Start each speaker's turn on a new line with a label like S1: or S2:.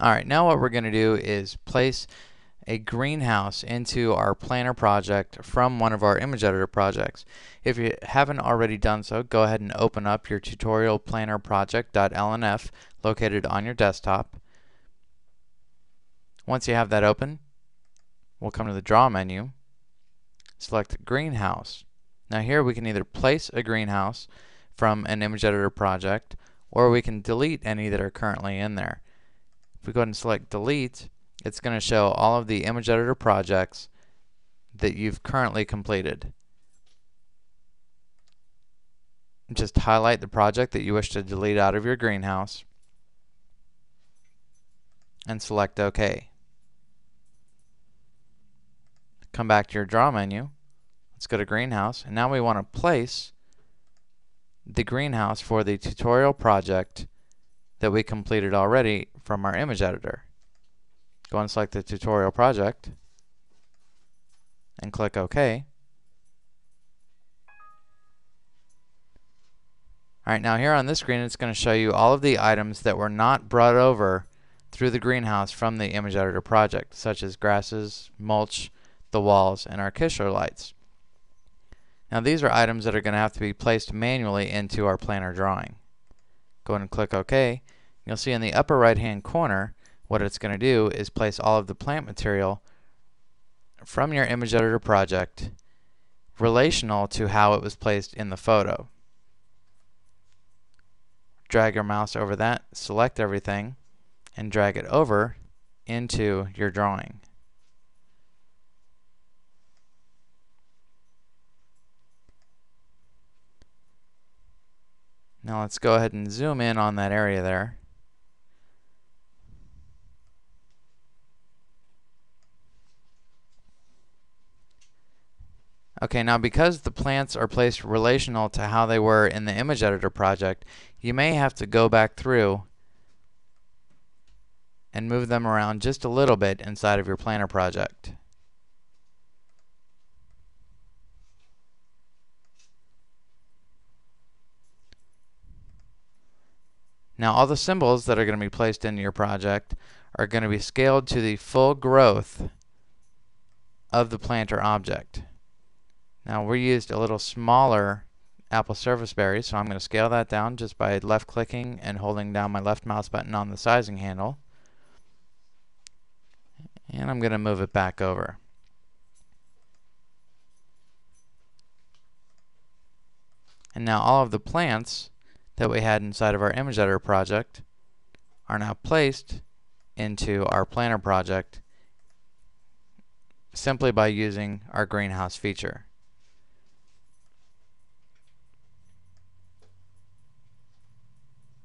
S1: Alright, now what we're going to do is place a greenhouse into our planner project from one of our image editor projects. If you haven't already done so, go ahead and open up your tutorial planner project.lnf located on your desktop. Once you have that open, we'll come to the draw menu, select greenhouse. Now here we can either place a greenhouse from an image editor project or we can delete any that are currently in there. If we go ahead and select delete, it's going to show all of the image editor projects that you've currently completed. Just highlight the project that you wish to delete out of your greenhouse and select OK. Come back to your draw menu. Let's go to greenhouse and now we want to place the greenhouse for the tutorial project that we completed already from our image editor. Go and select the tutorial project and click OK. Alright, now here on this screen it's going to show you all of the items that were not brought over through the greenhouse from the image editor project, such as grasses, mulch, the walls, and our Kichler lights. Now these are items that are going to have to be placed manually into our planner drawing. Go ahead and click OK. You'll see in the upper right hand corner what it's going to do is place all of the plant material from your image editor project relational to how it was placed in the photo. Drag your mouse over that, select everything, and drag it over into your drawing. Now let's go ahead and zoom in on that area there. Okay, now because the plants are placed relational to how they were in the image editor project, you may have to go back through and move them around just a little bit inside of your planner project. Now all the symbols that are going to be placed into your project are going to be scaled to the full growth of the planter object. Now we used a little smaller apple serviceberry, so I'm going to scale that down just by left clicking and holding down my left mouse button on the sizing handle. And I'm going to move it back over. And now all of the plants that we had inside of our image editor project are now placed into our planner project simply by using our greenhouse feature.